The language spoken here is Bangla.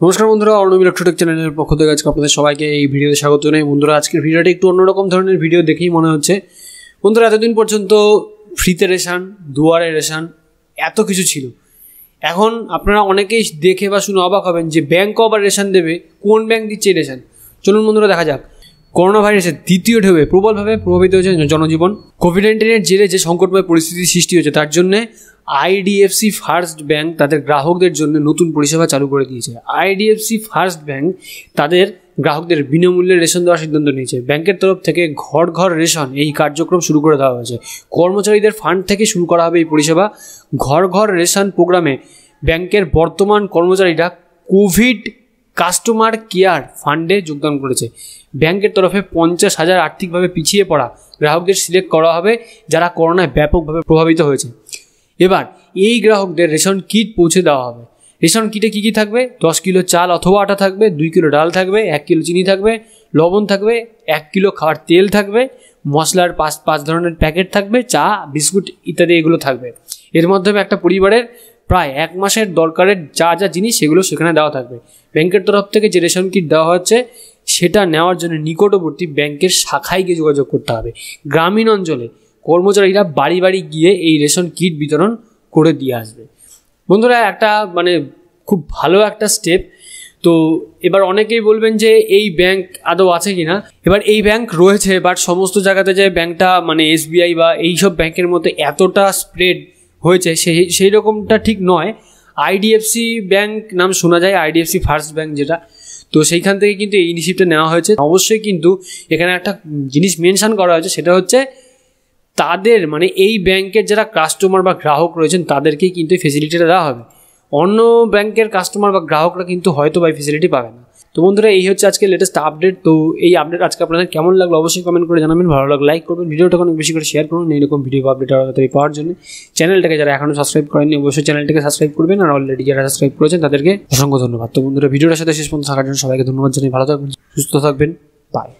নমস্কার বন্ধুরা, অর্ণব ইলেকট্রোটেক চ্যানেলের পক্ষ থেকে আজকে আপনাদের সবাইকে এই ভিডিওতে স্বাগত জানাই। বন্ধুরা, আজকের ভিডিওটি একটু অন্যরকম ধরনের ভিডিও দেখেই মনে হচ্ছে। বন্ধুরা, এতদিন পর্যন্ত ফ্রিতে রেশন, দুয়ারে রেশন, এত কিছু ছিল। এখন আপনারা অনেকেই দেখে বা শুনে অবাক হবেন যে ব্যাংক আবার রেশন দেবে, কোন ব্যাংক দিচ্ছে রেশন? চলুন বন্ধুরা, দেখা যাক। করোনা ভাইরাসের দ্বিতীয় ঢেউয়ে প্রবলভাবে প্রভাবিত হয়েছে জনজীবন। কোভিড নাইন্টিনের জেরে যে সংকটময় পরিস্থিতি সৃষ্টি হয়েছে, তার জন্য আইডিএফসি ফার্স্ট ব্যাংক তাদের গ্রাহকদের জন্য নতুন পরিষেবা চালু করে দিয়েছে। আইডিএফসি ফার্স্ট ব্যাংক তাদের গ্রাহকদের বিনামূল্যে রেশন দেওয়ার সিদ্ধান্ত নিয়েছে। ব্যাংকের তরফ থেকে ঘর ঘর রেশন এই কার্যক্রম শুরু করে দেওয়া হয়েছে। কর্মচারীদের ফান্ড থেকে শুরু করা হবে এই পরিষেবা। ঘর ঘর রেশন প্রোগ্রামে ব্যাংকের বর্তমান কর্মচারীরা কোভিড কাস্টমার কেয়ার ফান্ডে যোগদান করেছে। ব্যাংকের তরফে পঞ্চাশ হাজার আর্থিকভাবে পিছিয়ে পড়া গ্রাহকদের সিলেক্ট করা হবে, যারা করোনায় ব্যাপকভাবে প্রভাবিত হয়েছে। এবার এই গ্রাহকদের রেশন কিট পৌঁছে দেওয়া হবে। রেশন কিটে কী কী থাকবে? দশ কিলো চাল অথবা আটা থাকবে, দুই কিলো ডাল থাকবে, এক কিলো চিনি থাকবে, লবণ থাকবে, এক কিলো খাওয়ার তেল থাকবে, মশলার পাঁচ পাঁচ ধরনের প্যাকেট থাকবে, চা, বিস্কুট ইত্যাদি এগুলো থাকবে। এর মাধ্যমে একটা পরিবারের প্রায় এক মাসের দরকারের যা যা জিনিস সেগুলো সেখানে দেওয়া থাকবে। ব্যাংকের তরফ থেকে যে রেশন কিট দেওয়া হচ্ছে, সেটা নেওয়ার জন্য নিকটবর্তী ব্যাংকের শাখায় গিয়ে যোগাযোগ করতে হবে। গ্রামীণ অঞ্চলে কর্মচারীরা বাড়ি বাড়ি গিয়ে এই রেশন কিট বিতরণ করে দিয়ে আসবে। বন্ধুরা, একটা মানে খুব ভালো একটা স্টেপ তো এবার অনেকেই বলবেন যে এই ব্যাংক আদৌ আছে কি না এবার এই ব্যাংক রয়েছে বাট সমস্ত জায়গাতে যে ব্যাংকটা মানে এসবিআই বা এইসব ব্যাংকের মধ্যে এতটা স্প্রেড হয়েছে সেই সেই রকমটা ঠিক নয়। আইডিএফসি ব্যাংক নাম শোনা যায় আইডিএফসি ফার্স্ট ব্যাংক যেটা। তো সেইখান থেকে কিন্তু এই ইনিশিয়েটিভটা নেওয়া হয়েছে। অবশ্যই কিন্তু এখানে একটা জিনিস মেনশান করা হয়েছে, সেটা হচ্ছে তাদের মানে এই ব্যাংকের যারা কাস্টমার বা গ্রাহক রয়েছেন, তাদেরকেই কিন্তু এই ফেসিলিটিটা দেওয়া হবে। অন্য ব্যাংকের কাস্টমার বা গ্রাহকরা কিন্তু হয়তো বা ফেসিলিটি পাবে না। তো বন্ধুরা, এই হচ্ছে আজকে লেটেস্ট আপডেট তো এই আপডেট আজকে আপনাদের কেমন লাগল অবশ্যই কমেন্ট করে জানাবেন। ভালো লাগল লাইক করবেন। ভিডিওটা অনেক বেশি করে শেয়ার করুন। এইরকম ভিডিও আপডেট তাড়াতাড়ি পাওয়ার জন্য। চ্যানেলটাকে যারা এখনও সাবস্ক্রাইব করেননি, অবশ্যই চ্যানেলটাকে সাবস্ক্রাইব করবেন। আর অলরেডি যারা সাবস্ক্রাইব করেছেন, তাদেরকে অসংখ্য ধন্যবাদ। তো বন্ধুরা ভিডিওটার সাথে শেষ পর্যন্ত থাকার জন্য সবাইকে ধন্যবাদ জানাই ভালো থাকবেন, সুস্থ থাকবেন। বাই